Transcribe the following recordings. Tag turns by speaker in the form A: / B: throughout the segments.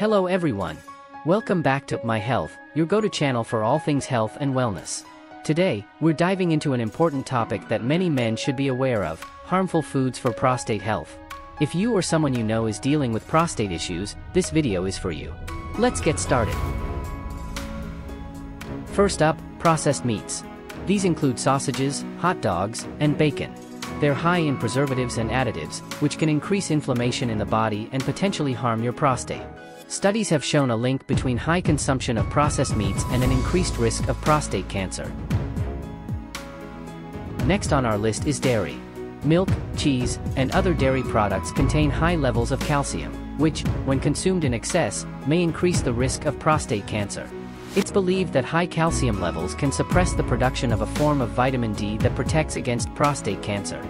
A: Hello everyone. Welcome back to My Health, your go-to channel for all things health and wellness. Today, we're diving into an important topic that many men should be aware of, harmful foods for prostate health. If you or someone you know is dealing with prostate issues, this video is for you. Let's get started. First up, processed meats. These include sausages, hot dogs, and bacon. They're high in preservatives and additives, which can increase inflammation in the body and potentially harm your prostate. Studies have shown a link between high consumption of processed meats and an increased risk of prostate cancer. Next on our list is dairy. Milk, cheese, and other dairy products contain high levels of calcium, which, when consumed in excess, may increase the risk of prostate cancer. It's believed that high calcium levels can suppress the production of a form of vitamin D that protects against prostate cancer.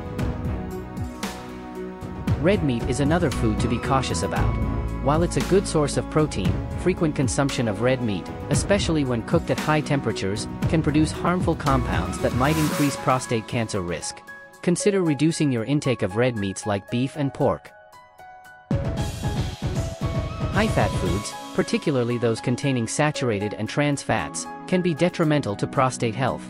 A: Red meat is another food to be cautious about. While it's a good source of protein, frequent consumption of red meat, especially when cooked at high temperatures, can produce harmful compounds that might increase prostate cancer risk. Consider reducing your intake of red meats like beef and pork. High-fat foods, particularly those containing saturated and trans fats, can be detrimental to prostate health.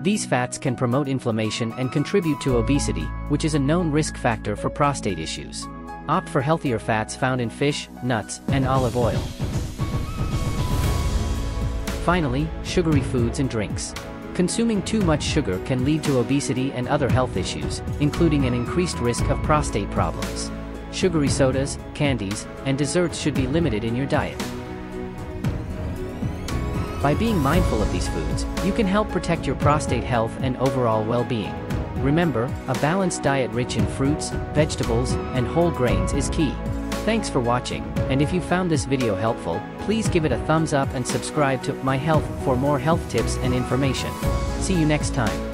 A: These fats can promote inflammation and contribute to obesity, which is a known risk factor for prostate issues. Opt for healthier fats found in fish, nuts, and olive oil. Finally, sugary foods and drinks. Consuming too much sugar can lead to obesity and other health issues, including an increased risk of prostate problems. Sugary sodas, candies, and desserts should be limited in your diet. By being mindful of these foods, you can help protect your prostate health and overall well-being. Remember, a balanced diet rich in fruits, vegetables, and whole grains is key. Thanks for watching, and if you found this video helpful, please give it a thumbs up and subscribe to My Health for more health tips and information. See you next time.